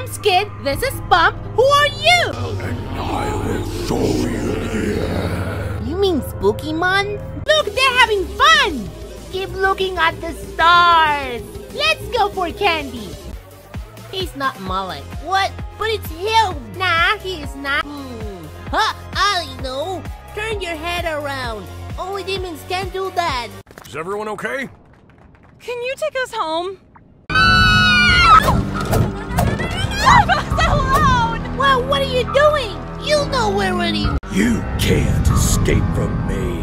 I'm Skid. This is Pump. Who are you? And I will show you You mean Spooky Month? Look, they're having fun. Keep looking at the stars. Let's go for candy. He's not Mullet. What? But it's him. Nah, he is not. Hmm. Huh, I know. Turn your head around. Only demons can do that. Is everyone okay? Can you take us home? Well, what are you doing? You know we're ready. You can't escape from me.